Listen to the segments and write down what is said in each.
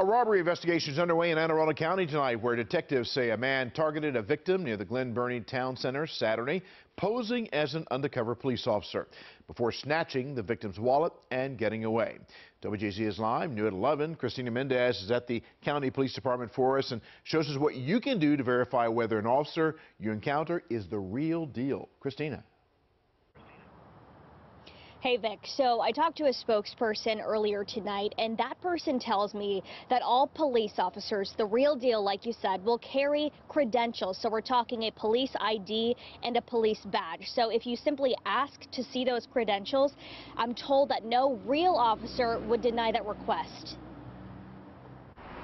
A robbery investigation is underway in Anne Arundel County tonight where detectives say a man targeted a victim near the Glen Burnie Town Center Saturday, posing as an undercover police officer before snatching the victim's wallet and getting away. WJZ is live, new at 11. Christina Mendez is at the County Police Department for us and shows us what you can do to verify whether an officer you encounter is the real deal. Christina. Hey Vic, so I talked to a spokesperson earlier tonight, and that person tells me that all police officers, the real deal, like you said, will carry credentials. So we're talking a police ID and a police badge. So if you simply ask to see those credentials, I'm told that no real officer would deny that request.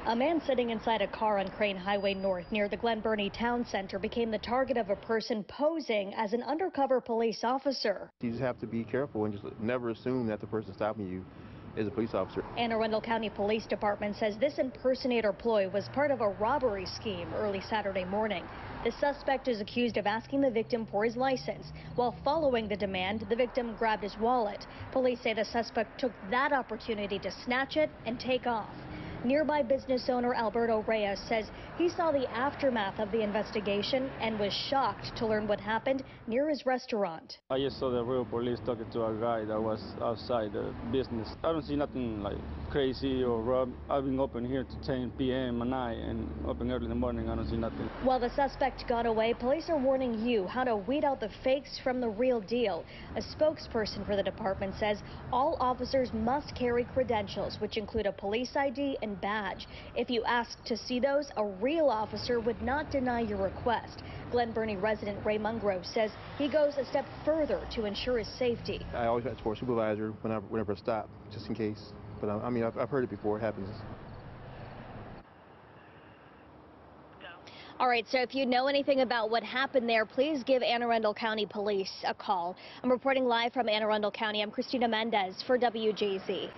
A man sitting inside a car on Crain Highway North near the Glen Burnie Town Center became the target of a person posing as an undercover police officer. You just have to be careful and just never assume that the person stopping you is a police officer. Anne Arundel County Police Department says this impersonator ploy was part of a robbery scheme early Saturday morning. The suspect is accused of asking the victim for his license. While following the demand, the victim grabbed his wallet. Police say the suspect took that opportunity to snatch it and take off. Nearby business owner Alberto Reyes says he saw the aftermath of the investigation and was shocked to learn what happened near his restaurant. I just saw the real police talking to a guy that was outside the business. I don't see nothing like crazy or rough. I've been open here to 10 p.m. at night and open early in the morning. I don't see nothing. While the suspect got away, police are warning you how to weed out the fakes from the real deal. A spokesperson for the department says all officers must carry credentials, which include a police ID and badge. If you ask to see those, a real officer would not deny your request. Glen Burnie resident Ray Mungrove says he goes a step further to ensure his safety. I always ask for a supervisor whenever, whenever I stop, just in case. But I, I mean, I've, I've heard it before. It happens. All right, so if you know anything about what happened there, please give Anne Arundel County Police a call. I'm reporting live from Anne Arundel County. I'm Christina Mendez for WJZ.